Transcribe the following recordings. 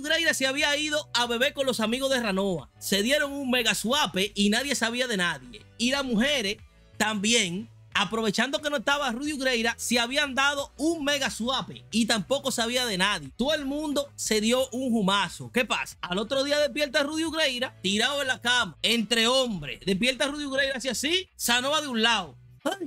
Greira se había ido a beber con los amigos de Ranoa. Se dieron un mega suape y nadie sabía de nadie. Y las mujeres también aprovechando que no estaba Rudy Greira, se habían dado un mega suape y tampoco sabía de nadie. Todo el mundo se dio un humazo. ¿Qué pasa? Al otro día despierta Rudy Greira, tirado en la cama, entre hombres. Despierta Rudy Greira así así, Sanova de un lado.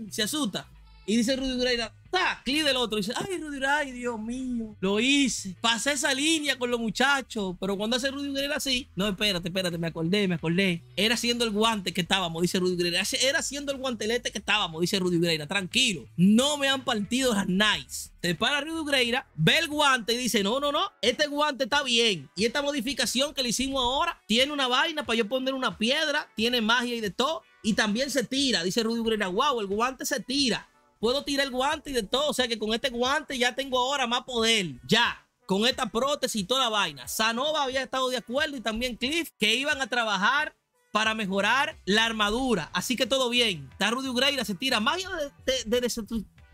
Se asusta. Y dice Rudy Greira, ¡ta! Clic del otro. dice, ay, Rudy, ay, Dios mío, lo hice. Pasé esa línea con los muchachos. Pero cuando hace Rudy Greira así, no, espérate, espérate, me acordé, me acordé. Era haciendo el guante que estábamos, dice Rudy Greira. Era haciendo el guantelete que estábamos, dice Rudy Greira. Tranquilo, no me han partido las nice. Se para Rudy Greira, ve el guante y dice, no, no, no, este guante está bien. Y esta modificación que le hicimos ahora tiene una vaina para yo poner una piedra, tiene magia y de todo. Y también se tira, dice Rudy Greira. Wow, el guante se tira puedo tirar el guante y de todo. O sea que con este guante ya tengo ahora más poder. Ya. Con esta prótesis y toda la vaina. Sanova había estado de acuerdo y también Cliff que iban a trabajar para mejorar la armadura. Así que todo bien. Está Rudy Ugreira, se tira magia de, de,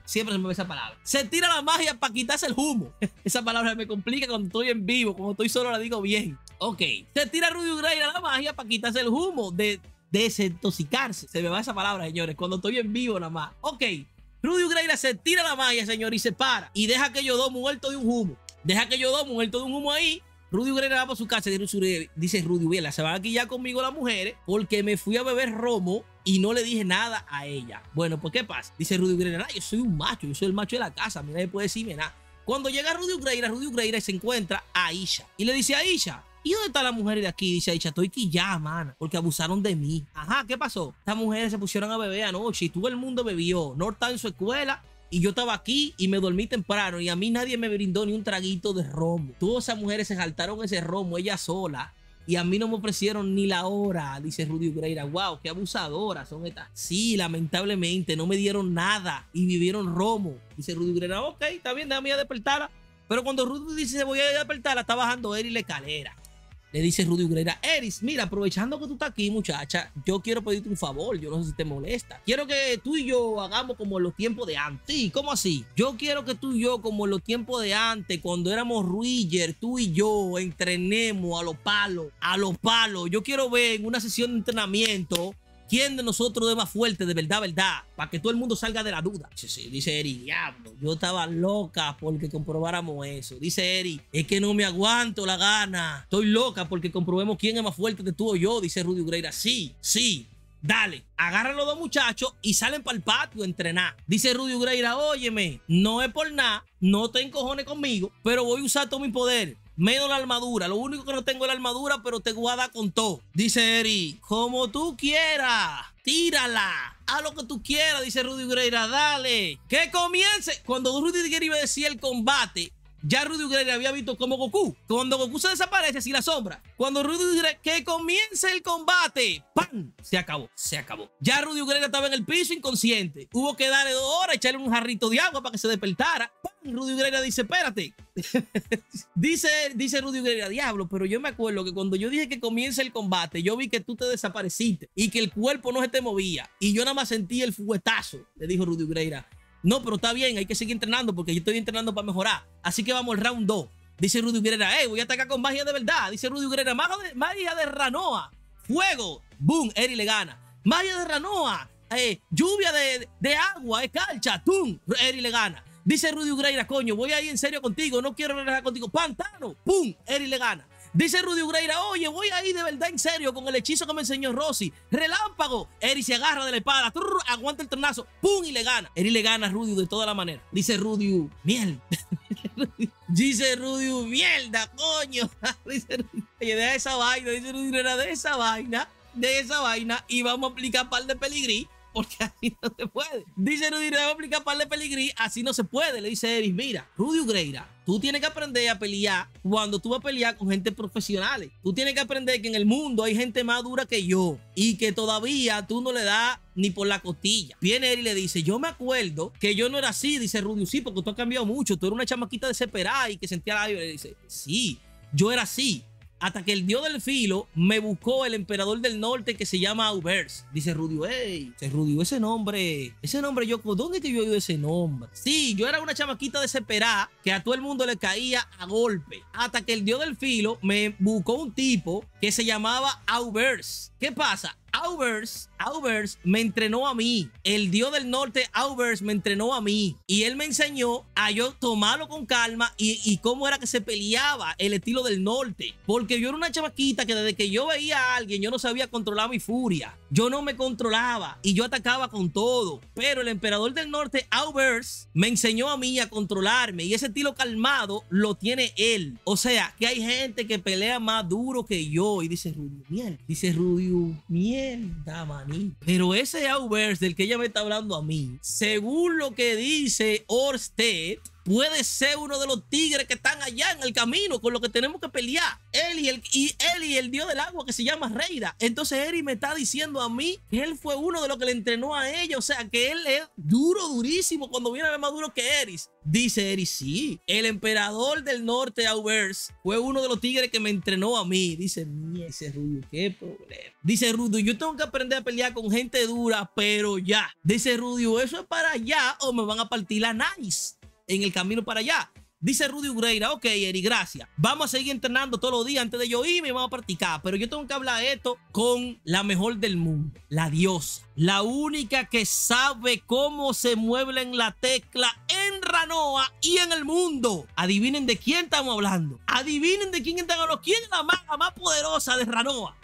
Siempre se me ve esa palabra. Se tira la magia para quitarse el humo. esa palabra me complica cuando estoy en vivo. Cuando estoy solo la digo bien. Ok. Se tira Rudy Ugreira la magia para quitarse el humo. De desintoxicarse. Se me va esa palabra, señores. Cuando estoy en vivo nada más. Ok. Rudy Ugreira se tira la malla, señor, y se para. Y deja que yo dos muerto de un humo. Deja que yo dos muerto de un humo ahí. Rudy Ugreira va para su casa. Dice Rudy Ugreira, se van aquí ya conmigo las mujeres porque me fui a beber romo y no le dije nada a ella. Bueno, pues ¿qué pasa? Dice Rudy Ugreira, yo soy un macho, yo soy el macho de la casa, mira, nadie puede decirme nada. Cuando llega Rudy Ugreira, Rudy Ugreira se encuentra a Aisha y le dice a Aisha, ¿Y dónde está la mujer de aquí? Dice Aisha, estoy ya, mana, porque abusaron de mí. Ajá, ¿qué pasó? Estas mujeres se pusieron a beber anoche y todo el mundo bebió. No estaba en su escuela y yo estaba aquí y me dormí temprano y a mí nadie me brindó ni un traguito de romo. Todas esas mujeres se saltaron ese romo, ella sola. Y a mí no me ofrecieron ni la hora, dice Rudy Ugreira. Wow, qué abusadoras son estas. Sí, lamentablemente no me dieron nada y vivieron romo. Dice Rudy Ugreira, ok, está bien, déjame a despertarla. Pero cuando Rudy dice voy a despertarla, está bajando él y la escalera le dice Rudy Ugreira, Eris, mira, aprovechando que tú estás aquí, muchacha, yo quiero pedirte un favor, yo no sé si te molesta. Quiero que tú y yo hagamos como en los tiempos de antes. Sí, ¿cómo así? Yo quiero que tú y yo, como en los tiempos de antes, cuando éramos Ruiger, tú y yo entrenemos a los palos, a los palos. Yo quiero ver en una sesión de entrenamiento ¿Quién de nosotros es más fuerte de verdad, verdad? Para que todo el mundo salga de la duda. Sí, sí, dice Eri, diablo, yo estaba loca porque comprobáramos eso. Dice Eri, es que no me aguanto la gana. Estoy loca porque comprobemos quién es más fuerte de tú o yo, dice Rudy Ugreira. Sí, sí, Dale, agarra a los dos muchachos y salen para el patio a entrenar. Dice Rudy Ugreira, óyeme, no es por nada, no te encojones conmigo, pero voy a usar todo mi poder menos la armadura. Lo único que no tengo es la armadura, pero te guarda con todo. Dice Eri, como tú quieras, tírala. A lo que tú quieras, dice Rudy Greira, dale. Que comience. Cuando Rudy Greira iba a decir el combate, ya Rudy Ugreira había visto como Goku. Cuando Goku se desaparece, así la sombra. Cuando Rudy Ugreira, que comience el combate, ¡pam! Se acabó, se acabó. Ya Rudy Ugreira estaba en el piso inconsciente. Hubo que darle dos horas, echarle un jarrito de agua para que se despertara. ¡Pam! Rudy Ugreira dice, espérate. dice, dice Rudy Ugreira, diablo, pero yo me acuerdo que cuando yo dije que comience el combate, yo vi que tú te desapareciste y que el cuerpo no se te movía. Y yo nada más sentí el fuetazo, le dijo Rudy Ugreira. No, pero está bien, hay que seguir entrenando porque yo estoy entrenando para mejorar. Así que vamos al round 2. Dice Rudy hey, voy a atacar con magia de verdad. Dice Rudy Guerrera, magia de, Ranoa. Fuego. Boom, Eri le gana. Magia de Ranoa. Eh, lluvia de, de agua, escarcha. Tum, Eri le gana. Dice Rudy Ugreira, coño, voy a ir en serio contigo, no quiero regresar contigo. Pantano, pum, Eri le gana. Dice Rudy Ugreira, oye, voy a ir de verdad en serio con el hechizo que me enseñó Rosy. Relámpago. Eri se agarra de la espada, aguanta el tornazo, pum, y le gana. Eri le gana a Rudy de toda la manera. Dice Rudy, miel. dice Rudy, mierda, coño. dice Rudy, oye, de esa vaina, dice Rudy de esa vaina, de esa vaina, y vamos a aplicar par de peligrí porque así no se puede. Dice Rudy, a aplicar par de peligrí, así no se puede. Le dice Eris, mira, Rudy Ugreira, tú tienes que aprender a pelear cuando tú vas a pelear con gente profesional. Tú tienes que aprender que en el mundo hay gente más dura que yo y que todavía tú no le das ni por la costilla. Viene él y le dice, yo me acuerdo que yo no era así, dice Rudy, sí, porque tú has cambiado mucho, tú eres una chamaquita desesperada y que sentía la... Y le dice, sí, yo era así, hasta que el dios del filo me buscó el emperador del norte que se llama Aubers. Dice Rudio, hey, dice Rudio, ese nombre, ese nombre yo, ¿dónde que yo he oído ese nombre? Sí, yo era una chamaquita desesperada que a todo el mundo le caía a golpe. Hasta que el dios del filo me buscó un tipo que se llamaba Aubers. ¿Qué pasa? Aubers, Aubers me entrenó a mí. El dios del norte, Aubers, me entrenó a mí. Y él me enseñó a yo tomarlo con calma y, y, cómo era que se peleaba el estilo del norte. Porque yo era una chavaquita que desde que yo veía a alguien, yo no sabía controlar mi furia. Yo no me controlaba y yo atacaba con todo. Pero el emperador del norte, Aubers, me enseñó a mí a controlarme. Y ese estilo calmado lo tiene él. O sea, que hay gente que pelea más duro que yo. Y dice Rudio, miel. Dice miel mierda, maní. Pero ese Aubers del que ella me está hablando a mí, según lo que dice Orsted, puede ser uno de los tigres que están allá en el camino con lo que tenemos que pelear. Él y el, y y el dios del agua que se llama Reida. Entonces Eri me está diciendo a mí que él fue uno de los que le entrenó a ella. O sea, que él es duro, durísimo cuando viene a ver más duro que Eris. Dice Eris, sí. El emperador del norte, Aubers, fue uno de los tigres que me entrenó a mí. Dice, ese Rudo, qué problema. Dice Rudo, yo tengo que aprender a pelear con gente dura, pero ya. Dice Rudio, eso es para allá o me van a partir la nice en el camino para allá. Dice Rudy Ugreira, ok, Eri, gracias. Vamos a seguir entrenando todos los días antes de yo irme y vamos a practicar. Pero yo tengo que hablar esto con la mejor del mundo, la diosa. La única que sabe cómo se mueve en la tecla en Ranoa y en el mundo. Adivinen de quién estamos hablando. Adivinen de quién estamos hablando. ¿Quién es la maga más poderosa de Ranoa?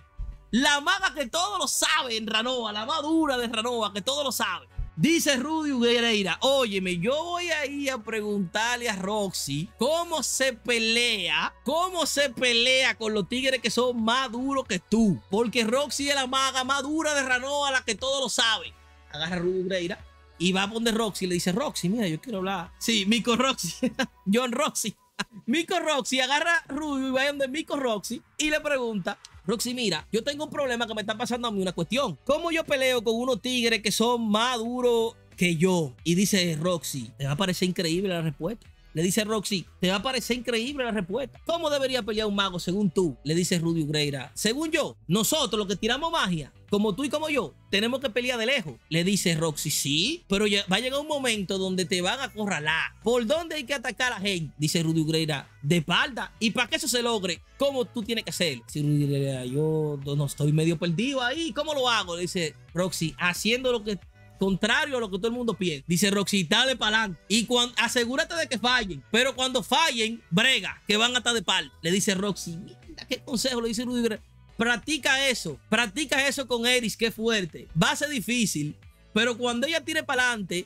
La maga que todo lo sabe en Ranoa, la más dura de Ranoa, que todo lo sabe. Dice Rudy Uguereira, óyeme, yo voy a ir a preguntarle a Roxy cómo se pelea, cómo se pelea con los tigres que son más duros que tú. Porque Roxy es la maga más dura de Ranoa, la que todo lo sabe. Agarra Rudy Uguereira y va a poner Roxy le dice, Roxy, mira, yo quiero hablar. Sí, Mico Roxy, John Roxy. Mico Roxy agarra Rudy y va donde Mico Roxy y le pregunta, Roxy, mira, yo tengo un problema que me está pasando a mí, una cuestión. ¿Cómo yo peleo con unos tigres que son más duros que yo? Y dice Roxy, te va a parecer increíble la respuesta. Le dice Roxy, te va a parecer increíble la respuesta. ¿Cómo debería pelear un mago según tú? Le dice Rudy Ugreira. Según yo, nosotros los que tiramos magia, como tú y como yo, tenemos que pelear de lejos. Le dice Roxy, sí, pero va a llegar un momento donde te van a acorralar. ¿Por dónde hay que atacar a la gente? Dice Rudy Ugreira, de espalda. Y para que eso se logre, ¿cómo tú tienes que hacerlo? Dice Rudy Ugreira, yo no estoy medio perdido ahí. ¿Cómo lo hago? Le dice Roxy, haciendo lo que contrario a lo que todo el mundo piensa. Dice Roxy, dale para adelante. Y asegúrate de que fallen. Pero cuando fallen, brega, que van a estar de par. Le dice Roxy, mira qué consejo le dice Rudy. Practica eso. Practica eso con Eris, que fuerte. Va a ser difícil. Pero cuando ella tire para adelante,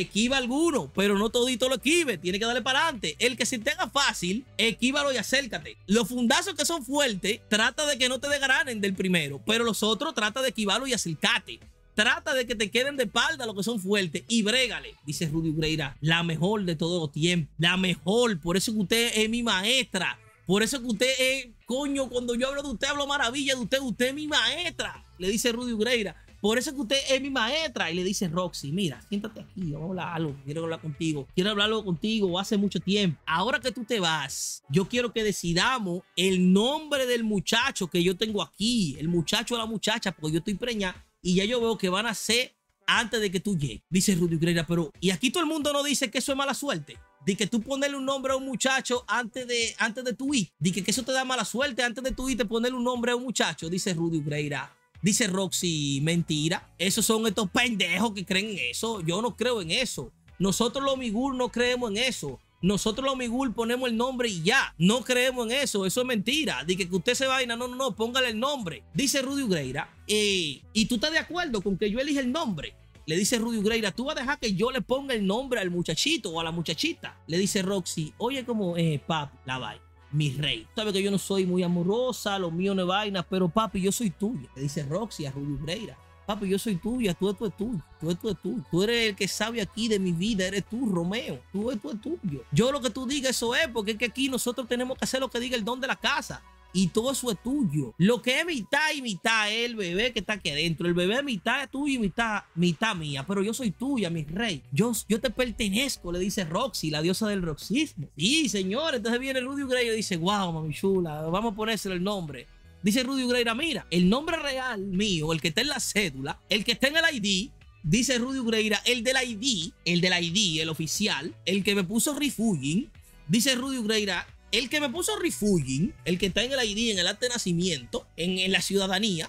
esquiva alguno, pero no todito lo esquive, tiene que darle para adelante. El que se te fácil, esquívalo y acércate. Los fundazos que son fuertes, trata de que no te degranen del primero, pero los otros trata de esquivarlo y acércate. Trata de que te queden de espalda los que son fuertes y brégale, dice Rudy Ugreira, la mejor de todos los tiempos, la mejor. Por eso que usted es mi maestra. Por eso que usted es, coño, cuando yo hablo de usted, hablo maravilla de usted. Usted es mi maestra, le dice Rudy Ugreira. Por eso que usted es mi maestra. Y le dice Roxy, mira, siéntate aquí, vamos a hablar algo, quiero hablar contigo. Quiero hablar algo contigo hace mucho tiempo. Ahora que tú te vas, yo quiero que decidamos el nombre del muchacho que yo tengo aquí. El muchacho o la muchacha, porque yo estoy preñada y ya yo veo que van a ser antes de que tú llegues. Dice Rudy Greira, pero y aquí todo el mundo no dice que eso es mala suerte. Di que tú ponerle un nombre a un muchacho antes de, antes de tu ir. Di que, eso te da mala suerte antes de tu ir, te ponerle un nombre a un muchacho. Dice Rudy Greira. Dice Roxy, mentira. Esos son estos pendejos que creen en eso. Yo no creo en eso. Nosotros los Migur no creemos en eso. Nosotros los Migul ponemos el nombre y ya. No creemos en eso. Eso es mentira. Dice que usted se vaina. No, no, no. Póngale el nombre. Dice Rudy Ugreira. Eh, y tú estás de acuerdo con que yo elija el nombre. Le dice Rudy Ugreira, tú vas a dejar que yo le ponga el nombre al muchachito o a la muchachita. Le dice Roxy, oye, como, eh, papi, la vaina mi rey. Sabes que yo no soy muy amorosa, lo mío no es vaina, pero papi, yo soy tuya. Le dice Roxy a Rudy Ugreira. Papi, yo soy tuya, tú esto es tuyo, tú esto es tuyo. Tú eres el que sabe aquí de mi vida, eres tú, Romeo. Tú esto es tuyo. Yo lo que tú digas, eso es, porque es que aquí nosotros tenemos que hacer lo que diga el don de la casa. Y todo eso es tuyo. Lo que es mitad y mitad es el bebé que está aquí adentro. El bebé mitad es tuyo y mitad, mitad mía. Pero yo soy tuya, mi rey. Yo, yo te pertenezco, le dice Roxy, la diosa del roxismo. Sí, señor. Entonces viene Rudy Gray y dice, wow, mami chula, vamos a ponérselo el nombre. Dice Rudy Ugreira, mira, el nombre real mío, el que está en la cédula, el que está en el ID, dice Rudy Ugreira, el del ID, el del ID, el oficial, el que me puso refuging, dice Rudy Ugreira, el que me puso refuging, el que está en el ID, en el acta de nacimiento, en, la ciudadanía,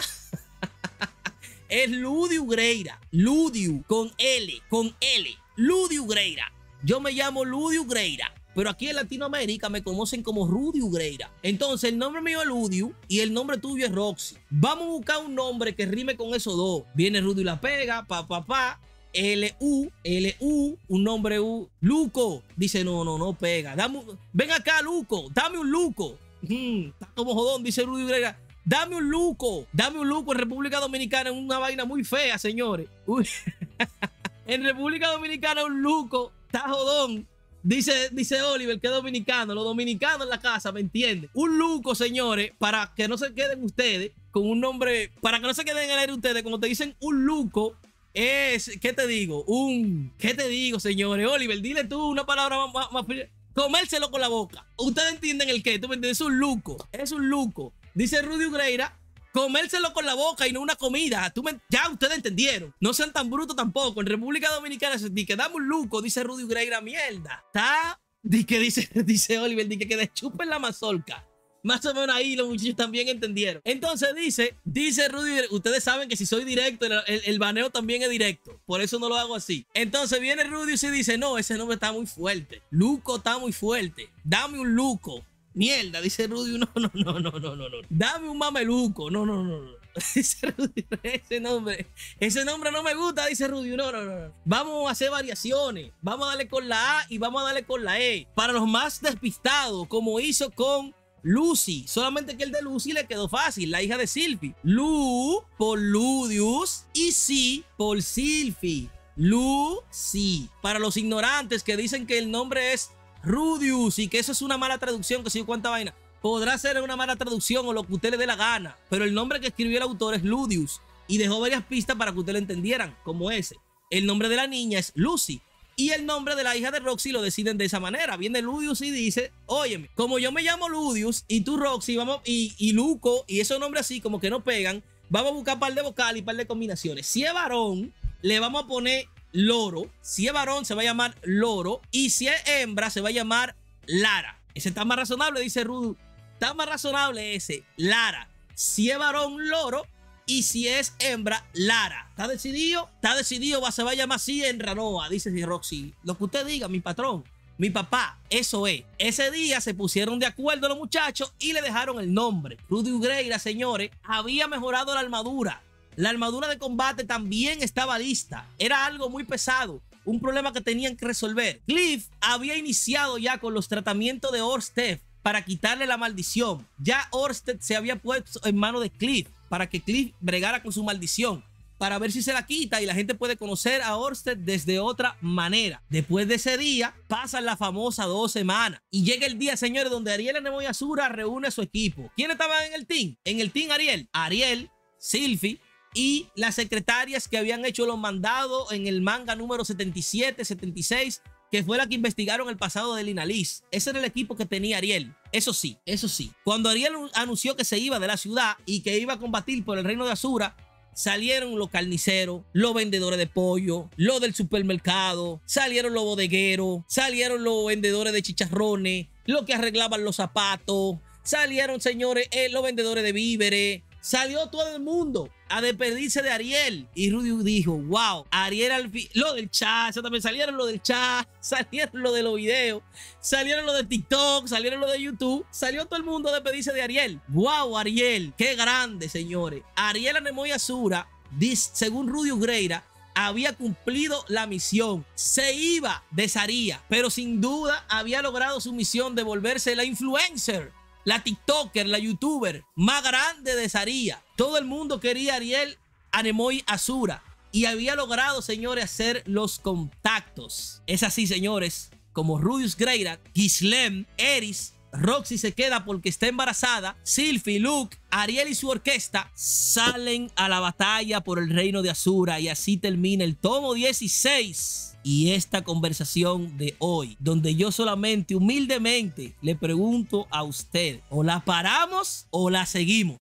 es Ludio Ugreira. Ludio, con L, con L. Ludio Ugreira. Yo me llamo Ludio Ugreira. Pero aquí en Latinoamérica me conocen como Rudy Ugreira. Entonces el nombre mío es Ludio y el nombre tuyo es Roxy. Vamos a buscar un nombre que rime con esos dos. Viene Rudy y la pega, pa, pa, pa. L-U, L-U, un nombre U. Luco. Dice, no, no, no pega. Dame, ven acá, Luco. Dame un Luco. Hmm, está como jodón, dice Rudy Ugreira. Dame un Luco. Dame un Luco en República Dominicana. Es una vaina muy fea, señores. en República Dominicana un Luco. Está jodón. Dice, dice Oliver que es dominicano, los dominicanos en la casa, ¿me entienden? Un luco, señores, para que no se queden ustedes con un nombre, para que no se queden en el aire ustedes, cuando te dicen un luco, es, ¿qué te digo? Un, ¿qué te digo, señores? Oliver, dile tú una palabra más, más, comérselo con la boca. Ustedes entienden el qué, tú me entiendes, es un luco, es un luco. Dice Rudy Ugreira comérselo con la boca y no una comida. Tú ya ustedes entendieron. No sean tan brutos tampoco. En República Dominicana se que damos un luco, dice Rudy Ugreira, mierda. Está, dice, dice Oliver, dice que chupen la mazorca. Más o menos ahí los muchachos también entendieron. Entonces dice, dice Rudy, ustedes saben que si soy directo, el, baneo también es directo. Por eso no lo hago así. Entonces viene Rudy y dice, no, ese nombre está muy fuerte. Luco está muy fuerte. Dame un Luco. Mierda, dice Rudy, no, no, no, no, no, no, no. Dame un mameluco. No, no, no, no. Dice Rudy, ese nombre, ese nombre no me gusta, dice Rudy. No, no, no. Vamos a hacer variaciones. Vamos a darle con la A y vamos a darle con la E. Para los más despistados, como hizo con Lucy. Solamente que el de Lucy le quedó fácil, la hija de Silphy. Lu por Ludius y Si por Silphy. Lucy. Para los ignorantes que dicen que el nombre es Rudius y que eso es una mala traducción, que si cuánta vaina. Podrá ser una mala traducción o lo que usted le dé la gana, pero el nombre que escribió el autor es Ludius y dejó varias pistas para que usted lo entendieran, como ese. El nombre de la niña es Lucy y el nombre de la hija de Roxy lo deciden de esa manera. Viene Ludius y dice, óyeme, como yo me llamo Ludius y tú Roxy vamos, y, Luco y esos nombres así como que no pegan, vamos a buscar par de vocales y par de combinaciones. Si es varón, le vamos a poner loro. Si es varón, se va a llamar loro. Y si es hembra, se va a llamar Lara. Ese está más razonable, dice Rudu. Está más razonable ese, Lara. Si es varón, loro. Y si es hembra, Lara. ¿Está decidido? Está decidido, va, se va a llamar así en Ranoa, dice Roxy. Lo que usted diga, mi patrón. Mi papá, eso es. Ese día se pusieron de acuerdo los muchachos y le dejaron el nombre. Rudy Ugreira, señores, había mejorado la armadura la armadura de combate también estaba lista. Era algo muy pesado, un problema que tenían que resolver. Cliff había iniciado ya con los tratamientos de Orsted para quitarle la maldición. Ya Orsted se había puesto en mano de Cliff para que Cliff bregara con su maldición para ver si se la quita y la gente puede conocer a Orsted desde otra manera. Después de ese día, pasan la famosa dos semanas y llega el día, señores, donde Ariel Nemoy Azura reúne su equipo. ¿Quiénes estaban en el team? En el team Ariel, Ariel, Silphy, y las secretarias que habían hecho los mandados en el manga número 77, 76, que fue la que investigaron el pasado de Lina Liz. Ese era el equipo que tenía Ariel. Eso sí, eso sí. Cuando Ariel anunció que se iba de la ciudad y que iba a combatir por el reino de Azura, salieron los carniceros, los vendedores de pollo, los del supermercado, salieron los bodegueros, salieron los vendedores de chicharrones, los que arreglaban los zapatos, salieron, señores, eh, los vendedores de víveres, salió todo el mundo a despedirse de Ariel. Y Rudy dijo, wow, Ariel lo del chat, también salieron lo del chat, salieron lo de los videos, salieron lo de TikTok, salieron lo de YouTube, salió todo el mundo a despedirse de Ariel. Wow, Ariel, qué grande, señores. Ariel Anemoy Azura, según Rudy Ugreira, había cumplido la misión. Se iba de Saría, pero sin duda había logrado su misión de volverse la influencer la TikToker, la YouTuber más grande de Saría. Todo el mundo quería a Ariel Anemoy Azura y había logrado, señores, hacer los contactos. Es así, señores, como Rudius Greira, Gislem, Eris, Roxy se queda porque está embarazada. Sylvie, Luke, Ariel y su orquesta salen a la batalla por el reino de Azura y así termina el tomo 16 y esta conversación de hoy, donde yo solamente humildemente le pregunto a usted, o la paramos o la seguimos.